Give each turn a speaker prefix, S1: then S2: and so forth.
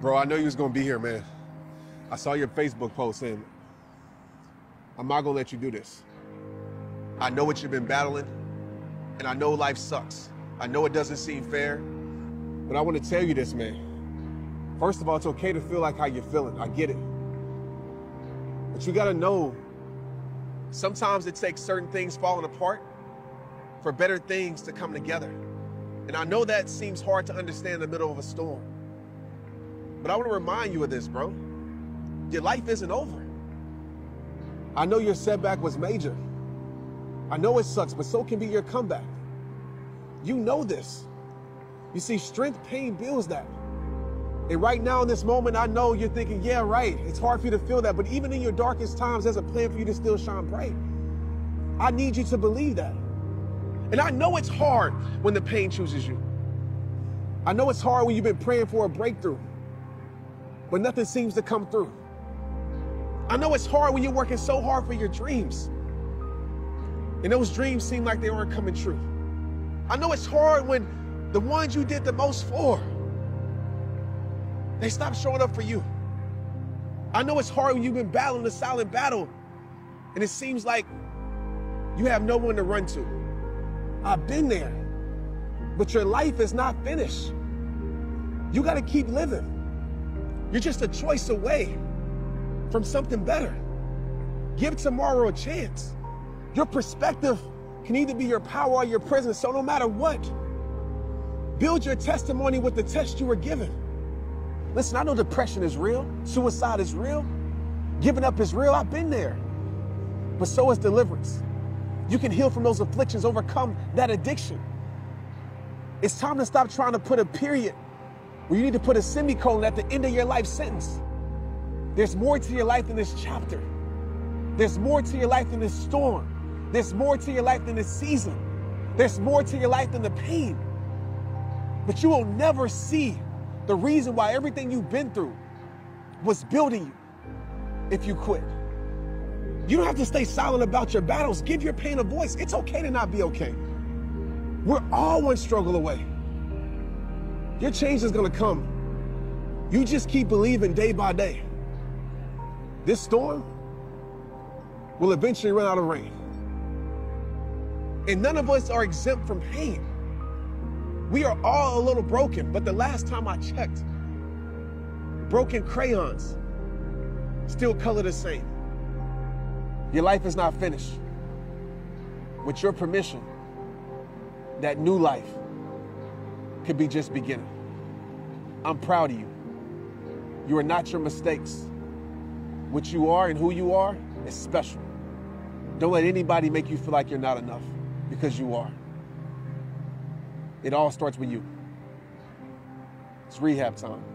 S1: Bro, I know you was gonna be here, man. I saw your Facebook post and I'm not gonna let you do this. I know what you've been battling, and I know life sucks. I know it doesn't seem fair, but I want to tell you this, man. First of all, it's okay to feel like how you're feeling. I get it. But you gotta know sometimes it takes certain things falling apart for better things to come together. And I know that seems hard to understand in the middle of a storm. But I want to remind you of this, bro. Your life isn't over. I know your setback was major. I know it sucks, but so can be your comeback. You know this. You see, strength, pain builds that. And right now in this moment, I know you're thinking, yeah, right. It's hard for you to feel that. But even in your darkest times, there's a plan for you to still shine bright. I need you to believe that. And I know it's hard when the pain chooses you. I know it's hard when you've been praying for a breakthrough but nothing seems to come through. I know it's hard when you're working so hard for your dreams. And those dreams seem like they aren't coming true. I know it's hard when the ones you did the most for, they stop showing up for you. I know it's hard when you've been battling a silent battle and it seems like you have no one to run to. I've been there, but your life is not finished. You got to keep living. You're just a choice away from something better. Give tomorrow a chance. Your perspective can either be your power or your presence. So no matter what, build your testimony with the test you were given. Listen, I know depression is real, suicide is real, giving up is real. I've been there. But so is deliverance. You can heal from those afflictions, overcome that addiction. It's time to stop trying to put a period where you need to put a semicolon at the end of your life sentence. There's more to your life than this chapter. There's more to your life than this storm. There's more to your life than this season. There's more to your life than the pain. But you will never see the reason why everything you've been through was building you if you quit. You don't have to stay silent about your battles. Give your pain a voice. It's okay to not be okay. We're all one struggle away. Your change is going to come. You just keep believing day by day. This storm will eventually run out of rain. And none of us are exempt from pain. We are all a little broken, but the last time I checked, broken crayons still color the same. Your life is not finished. With your permission, that new life could be just beginning. I'm proud of you. You are not your mistakes. What you are and who you are is special. Don't let anybody make you feel like you're not enough because you are. It all starts with you. It's rehab time.